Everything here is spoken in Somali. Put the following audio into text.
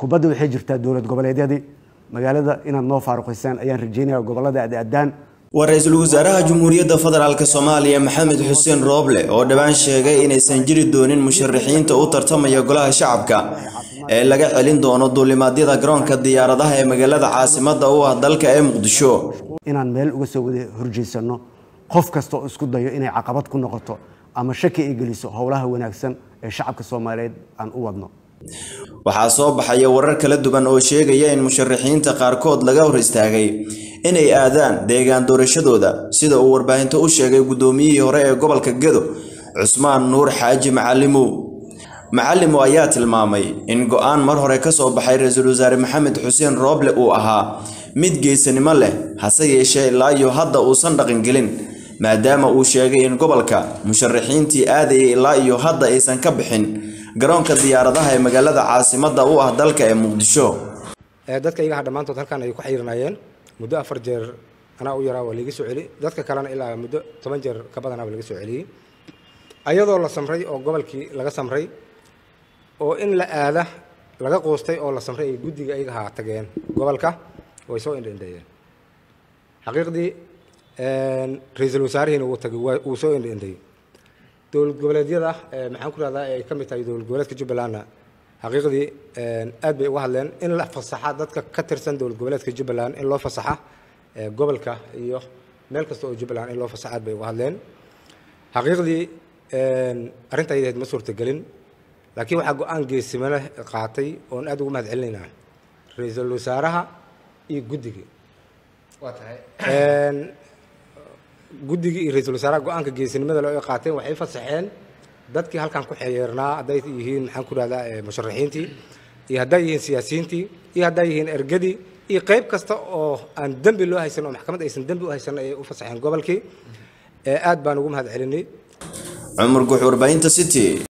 kubadda waxay jirtaa dowlad goboleedyadii. Magaalada inaad noo faaruqaysaan ayaan rajeynaya gobollada aadaadaan waa ra'iisul wasaaraha jamhuuriyadda federaalk soomaaliya maxamed xuseen rooble oo dhowaan sheegay inaysan jiri doonin musharaxiinta u tartamaya golaha shacabka ee laga celin doono duulimaadyada garoonka diyaaradaha ee magaalada caasimadda u ah dalka ee muqdisho. Inaan meel uga soo wada horjeysano qof kasta oo isku dayo inay caqabad ku noqoto ama shaki ay geliso howlaha wanaagsan ee shacabka soomaaliyeed aan u wadno waxaa soo baxaya warar kala duwan oo sheegaya in musharaxiinta qaarkood laga hor istaagay inay aadaan deegaan doorashadooda sida uu warbaahinto u sheegay guddoomiyihii hore ee gobolka gedo cusmaan nuur xaaji macalimow macalimow ayaa tilmaamay in go'aan mar hore ka soo baxay ra'iisul wasaare maxamed xuseen rooble uu ahaa mid geesanimo leh hase yeeshee ilaa iyo hadda uusan dhaqangelin maadaama uu sheegay in gobolka musharaxiintii aadayay ilaa iyo hadda aysan ka bixin garoonka diyaaradaha ee magaalada caasimadda u ah dalka ee muqdisho. Dadka iyaga dhammaantood halkan ay ku xayirnaayeen muddo afar jeer anaa u yaraa waa laiga soo celi dadka kalena ilaa muddo toban jeer ka badanaaba laga soo celiyey. Ayadoo la samray oo gobolkii laga samray oo in la aada laga quustay oo la samray ay guddiga ayaga haa tageen gobolka way soo indhaindheeyeen xaqiiqdii ra'iisul wasaarihiina wuu tagay wuu soo indhaindheeyey dowlad goboleedyada maxaan ku rahdaa ay ka mid tahay dowlad goboleedka jubbalandna xaqiiqdii aad bay uga hadleen in la fasaxa dadka ka tirsan dowlad goboleedka jubbaland in loo fasaxa gobolka iyo meel kasta oo jubbaland in loo fasaxa aad bay uga hadleen. Xaqiiqdii arrinta ayadahayd ma suurtagelin laakiin waxaa go'aan geesimane qaatay oon aad ugu mahad celinaynaa. Ra'iisul wasaaraha iyo guddigii guddigii iyo ra'iisul wasaaraha go'aanka geesinimada loo qaateen waxay fasaxeen dadkii halkan ku xeyeernaa hadday yihiin maxaan ku rahdaa musharaxiintii iyo hadday yihiin siyaasiyiintii iyo hadday yihiin ergadii iyo qayb kasta oo aan dembi loo haysan oo maxkamad aysan dembi u haysan ayay u fasaxeen gobolkii. Aad baan ugu mahad celinay cumar guux warbaahinta city